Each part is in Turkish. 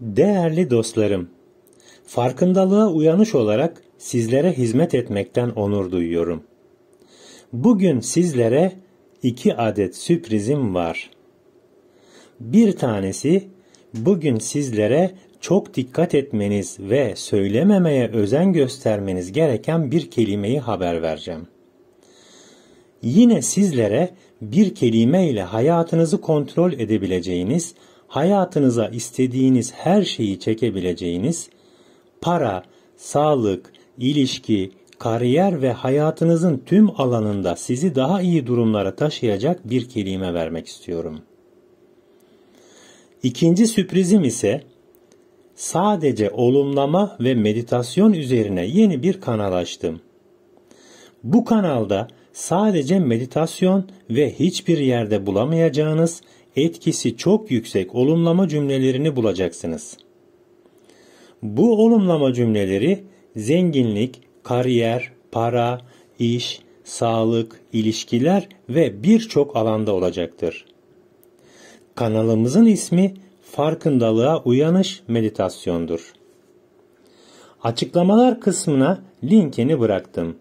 Değerli dostlarım, farkındalığa uyanış olarak sizlere hizmet etmekten onur duyuyorum. Bugün sizlere iki adet sürprizim var. Bir tanesi bugün sizlere çok dikkat etmeniz ve söylememeye özen göstermeniz gereken bir kelimeyi haber vereceğim. Yine sizlere bir kelime ile hayatınızı kontrol edebileceğiniz, hayatınıza istediğiniz her şeyi çekebileceğiniz, para, sağlık, ilişki, kariyer ve hayatınızın tüm alanında sizi daha iyi durumlara taşıyacak bir kelime vermek istiyorum. İkinci sürprizim ise sadece olumlama ve meditasyon üzerine yeni bir kanal açtım. Bu kanalda sadece meditasyon ve hiçbir yerde bulamayacağınız etkisi çok yüksek olumlama cümlelerini bulacaksınız. Bu olumlama cümleleri zenginlik, kariyer, para, iş, sağlık, ilişkiler ve birçok alanda olacaktır. Kanalımızın ismi Farkındalığa Uyanış Meditasyondur. Açıklamalar kısmına linkini bıraktım.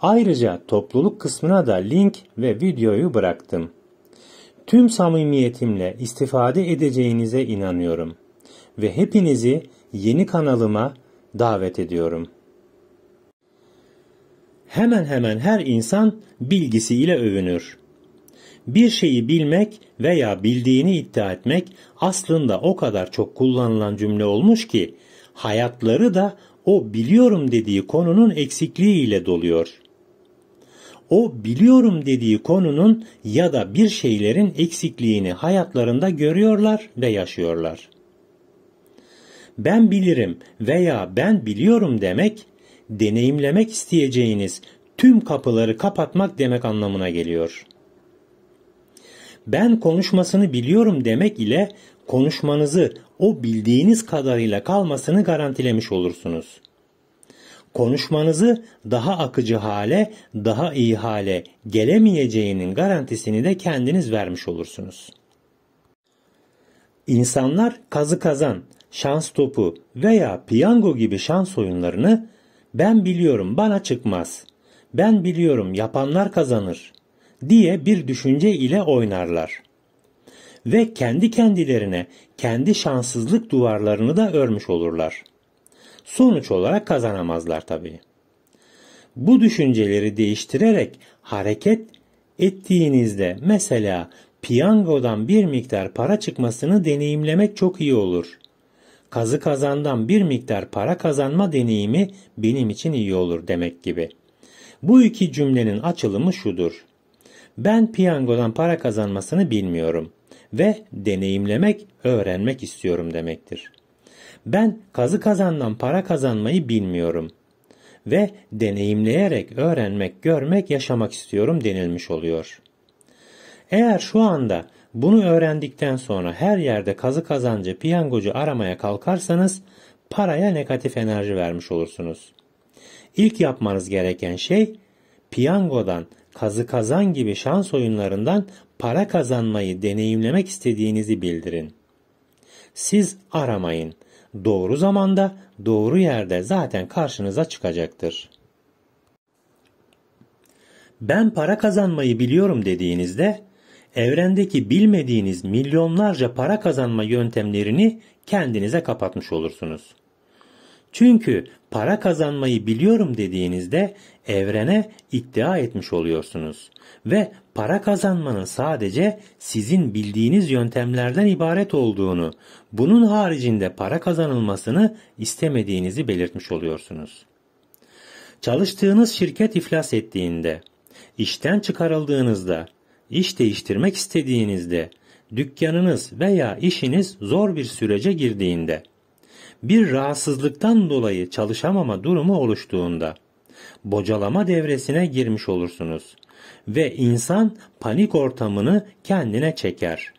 Ayrıca topluluk kısmına da link ve videoyu bıraktım. Tüm samimiyetimle istifade edeceğinize inanıyorum ve hepinizi yeni kanalıma davet ediyorum. Hemen hemen her insan bilgisiyle övünür. Bir şeyi bilmek veya bildiğini iddia etmek aslında o kadar çok kullanılan cümle olmuş ki hayatları da o biliyorum dediği konunun eksikliğiyle doluyor. O biliyorum dediği konunun ya da bir şeylerin eksikliğini hayatlarında görüyorlar ve yaşıyorlar. Ben bilirim veya ben biliyorum demek deneyimlemek isteyeceğiniz tüm kapıları kapatmak demek anlamına geliyor. Ben konuşmasını biliyorum demek ile konuşmanızı o bildiğiniz kadarıyla kalmasını garantilemiş olursunuz. Konuşmanızı daha akıcı hale, daha iyi hale gelemeyeceğinin garantisini de kendiniz vermiş olursunuz. İnsanlar kazı kazan, şans topu veya piyango gibi şans oyunlarını ben biliyorum bana çıkmaz. Ben biliyorum yapanlar kazanır diye bir düşünce ile oynarlar. Ve kendi kendilerine kendi şanssızlık duvarlarını da örmüş olurlar. Sonuç olarak kazanamazlar tabii. Bu düşünceleri değiştirerek hareket ettiğinizde mesela piyangodan bir miktar para çıkmasını deneyimlemek çok iyi olur kazı kazandan bir miktar para kazanma deneyimi benim için iyi olur demek gibi. Bu iki cümlenin açılımı şudur. Ben piyangodan para kazanmasını bilmiyorum ve deneyimlemek, öğrenmek istiyorum demektir. Ben kazı kazandan para kazanmayı bilmiyorum ve deneyimleyerek öğrenmek, görmek, yaşamak istiyorum denilmiş oluyor. Eğer şu anda bunu öğrendikten sonra her yerde kazı kazancı, piyangocu aramaya kalkarsanız paraya negatif enerji vermiş olursunuz. İlk yapmanız gereken şey piyangodan, kazı kazan gibi şans oyunlarından para kazanmayı deneyimlemek istediğinizi bildirin. Siz aramayın. Doğru zamanda, doğru yerde zaten karşınıza çıkacaktır. Ben para kazanmayı biliyorum dediğinizde evrendeki bilmediğiniz milyonlarca para kazanma yöntemlerini kendinize kapatmış olursunuz. Çünkü para kazanmayı biliyorum dediğinizde evrene iddia etmiş oluyorsunuz ve para kazanmanın sadece sizin bildiğiniz yöntemlerden ibaret olduğunu, bunun haricinde para kazanılmasını istemediğinizi belirtmiş oluyorsunuz. Çalıştığınız şirket iflas ettiğinde, işten çıkarıldığınızda İş değiştirmek istediğinizde, dükkanınız veya işiniz zor bir sürece girdiğinde, bir rahatsızlıktan dolayı çalışamama durumu oluştuğunda, bocalama devresine girmiş olursunuz ve insan panik ortamını kendine çeker.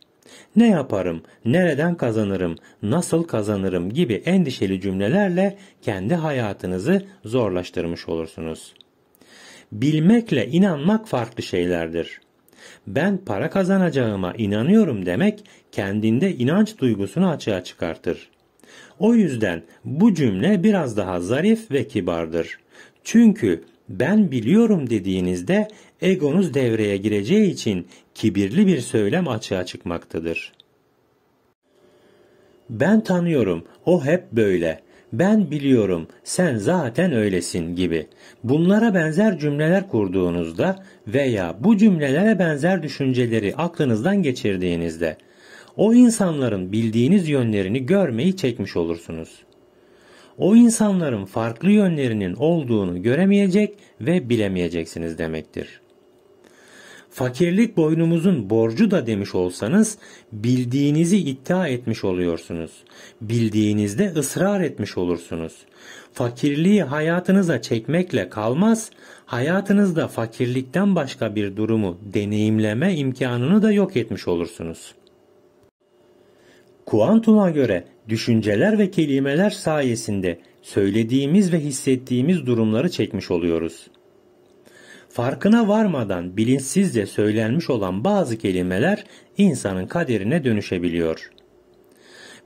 Ne yaparım, nereden kazanırım, nasıl kazanırım gibi endişeli cümlelerle kendi hayatınızı zorlaştırmış olursunuz. Bilmekle inanmak farklı şeylerdir ben para kazanacağıma inanıyorum demek kendinde inanç duygusunu açığa çıkartır. O yüzden bu cümle biraz daha zarif ve kibardır. Çünkü ben biliyorum dediğinizde egonuz devreye gireceği için kibirli bir söylem açığa çıkmaktadır. Ben tanıyorum, o hep böyle. Ben biliyorum, sen zaten öylesin gibi. Bunlara benzer cümleler kurduğunuzda veya bu cümlelere benzer düşünceleri aklınızdan geçirdiğinizde o insanların bildiğiniz yönlerini görmeyi çekmiş olursunuz. O insanların farklı yönlerinin olduğunu göremeyecek ve bilemeyeceksiniz demektir. Fakirlik boynumuzun borcu da demiş olsanız bildiğinizi iddia etmiş oluyorsunuz. Bildiğinizde ısrar etmiş olursunuz. Fakirliği hayatınıza çekmekle kalmaz, hayatınızda fakirlikten başka bir durumu deneyimleme imkanını da yok etmiş olursunuz. Kuantuma göre düşünceler ve kelimeler sayesinde söylediğimiz ve hissettiğimiz durumları çekmiş oluyoruz. Farkına varmadan bilinçsizce söylenmiş olan bazı kelimeler insanın kaderine dönüşebiliyor.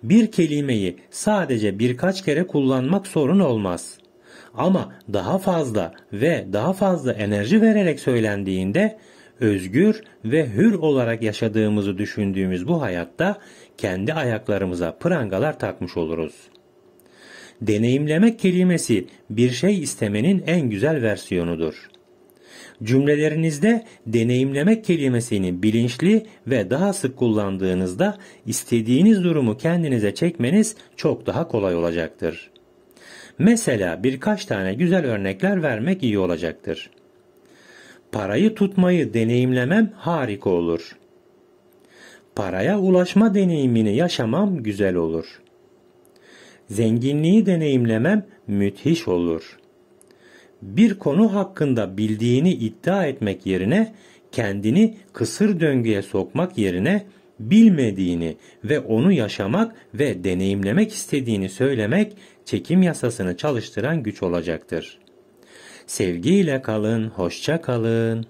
Bir kelimeyi sadece birkaç kere kullanmak sorun olmaz. Ama daha fazla ve daha fazla enerji vererek söylendiğinde özgür ve hür olarak yaşadığımızı düşündüğümüz bu hayatta kendi ayaklarımıza prangalar takmış oluruz. Deneyimlemek kelimesi bir şey istemenin en güzel versiyonudur. Cümlelerinizde deneyimlemek kelimesini bilinçli ve daha sık kullandığınızda istediğiniz durumu kendinize çekmeniz çok daha kolay olacaktır. Mesela birkaç tane güzel örnekler vermek iyi olacaktır. Parayı tutmayı deneyimlemem harika olur. Paraya ulaşma deneyimini yaşamam güzel olur. Zenginliği deneyimlemem müthiş olur. Bir konu hakkında bildiğini iddia etmek yerine kendini kısır döngüye sokmak yerine bilmediğini ve onu yaşamak ve deneyimlemek istediğini söylemek çekim yasasını çalıştıran güç olacaktır. Sevgiyle kalın, hoşça kalın.